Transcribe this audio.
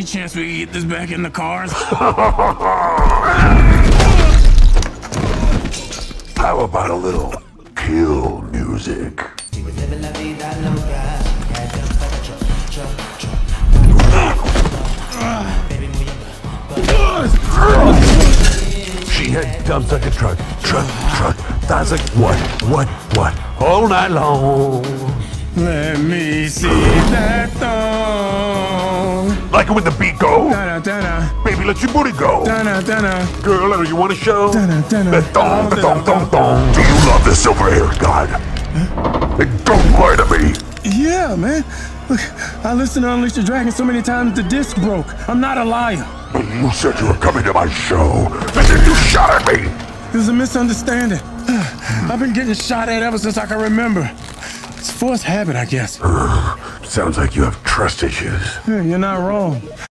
Any chance we get this back in the cars? How about a little kill music? She had dumps like a truck, truck, truck. That's like what, what, what? All night long. Let me see that thong. Like it when the beat go. Baby, let your booty go. da da. Girl, you want to show? Dun, dun, dun. The thong, the thong, thong, thong. Do you love the silver hair god? Don't lie to me. Yeah, man. Look, I listened to Unleash the Dragon so many times the disc broke. I'm not a liar. But you said you were coming to my show, and then you shot at me. It was a misunderstanding. I've been getting shot at ever since I can remember. It's forced habit, I guess. Sounds like you have trust issues. Yeah, You're not wrong.